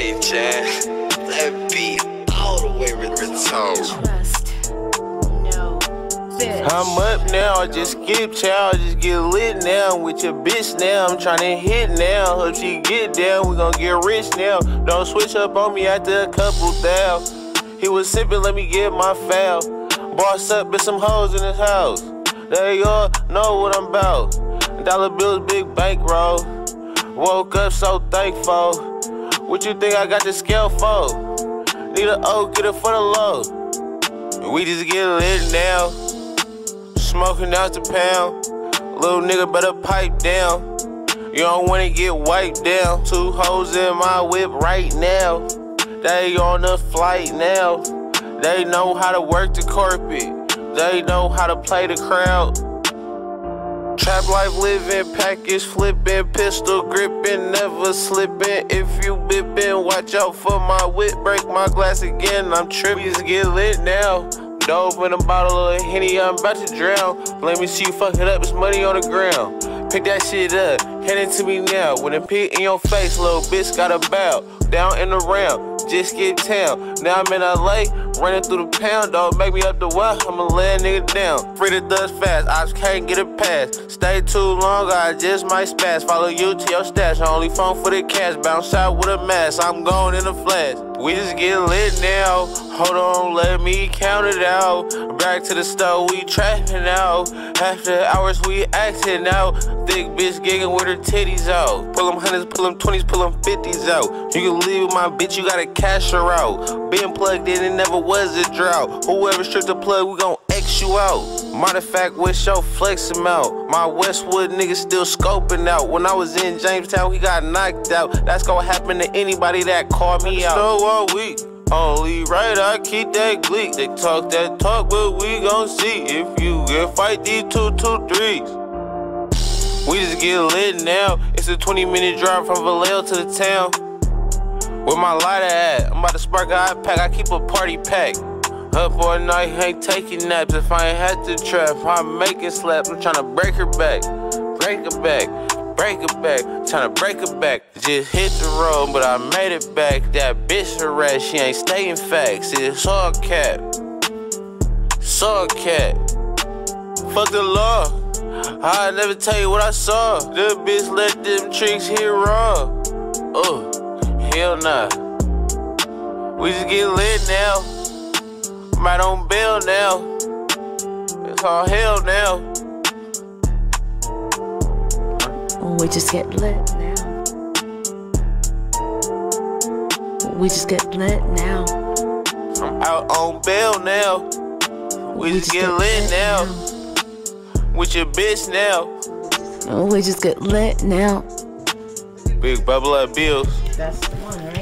play, Chan. That beat all the way retarded. Trust. No. Bitch. I'm up now, I just skip chow, just get lit now with your bitch now. I'm tryna hit now, hope she get down, we gon' get rich now. Don't switch up on me after a couple thou. He was sippin', let me get my foul. Boss up, with some hoes in his house. They all know what I'm about. Dollar bills, big bankroll. Woke up so thankful. What you think I got the scale for? Need a O, get it for the low. We just get lit now. Smoking out the pound. Little nigga better pipe down. You don't wanna get wiped down. Two hoes in my whip right now. They on the flight now. They know how to work the carpet. They know how to play the crowd. Trap life living, package flipping, pistol gripping, never slipping. If you bipping, watch out for my whip, break my glass again. I'm tripping, get lit now. Dove in a bottle of Henny, I'm about to drown. Let me see you fuck it up, it's money on the ground. Pick that shit up, hand it to me now. When it pit in your face, little bitch got a bow. Down in the around, just get town. Now I'm in LA, running through the pound, dog. Make me up the what? I'ma lay a nigga down. Free the dust fast, I can't get it past. Stay too long, I just might spaz. Follow you to your stash, only phone for the cash. Bounce out with a mask, I'm going in a flash. We just get lit now. Hold on, let me count it out. Back to the stove, we trapping out. After hours, we acting out. Thick bitch gigging with her titties out. Pull them hundreds, pull them twenties, pull them fifties out. You can leave with my bitch, you gotta cash her out. Been plugged in, it never was a drought. Whoever stripped the plug, we gon' X you out. Matter of fact, wish your flex him out. My Westwood nigga still scoping out. When I was in Jamestown, he got knocked out. That's gonna happen to anybody that called me out. So all week. Only right, I keep that gleek. They talk that talk, but we gon' see if you can fight these two, two, threes. We just get lit now. It's a 20 minute drive from Vallejo to the town. Where my lighter at? I'm about to spark a hot pack. I keep a party pack. Up all night, ain't taking naps. If I ain't had to trap, I'm making slaps. I'm tryna break her back, break her back, break her back. Tryna break her back. Just hit the road, but I made it back. That bitch a rat, she ain't stating facts. It's all cap, it's all cat. Fuck the law. I never tell you what I saw. The bitch let them tricks hit raw. Oh, hell nah. We just get lit now. I'm out on bail now. It's all hell now. We just get lit now. We just get lit now. I'm out on bail now. We, just, get, lit, now. With your bitch now. We just get lit now. Big bubble up bills. That's the one, right?